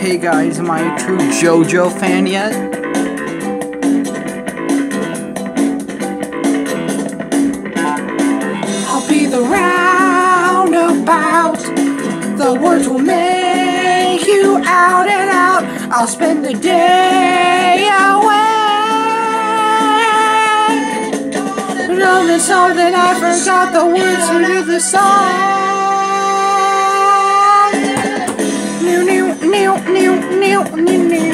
Hey guys, am I a true JoJo fan yet? I'll be the roundabout. The words will make you out and out. I'll spend the day away. Knowing something I forgot the words to the song. New, new, new, new.